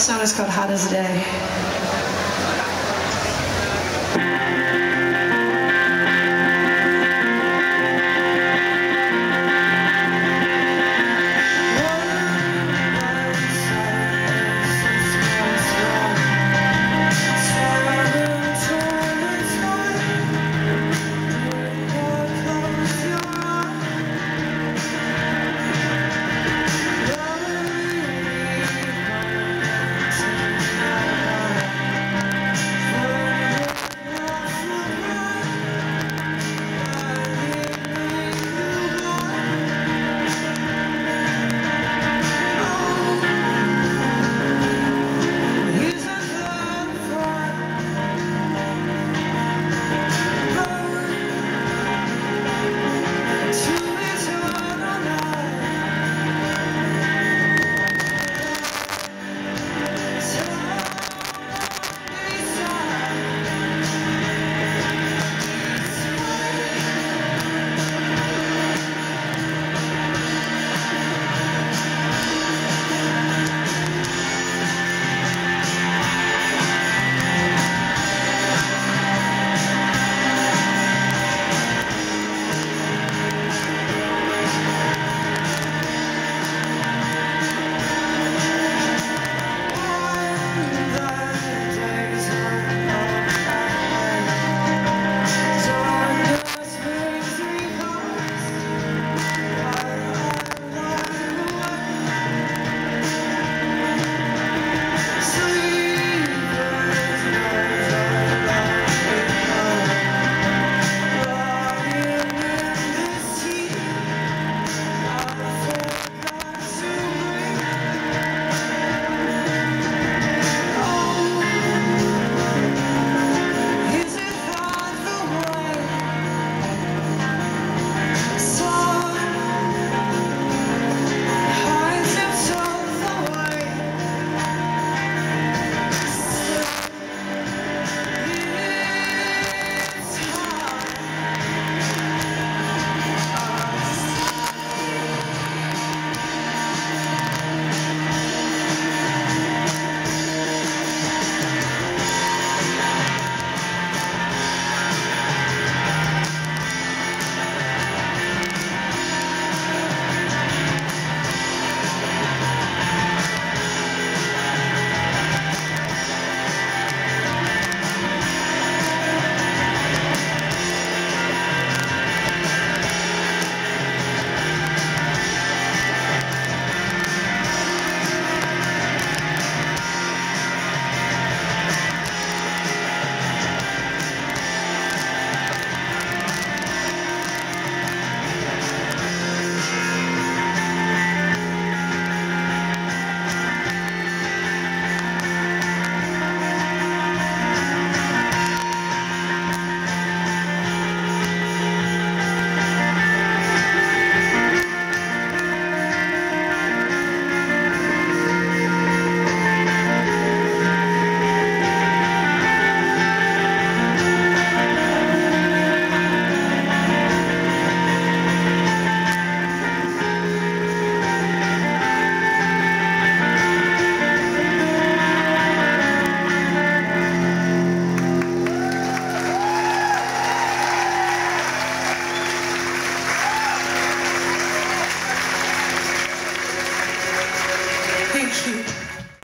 song is called Hot as a Day.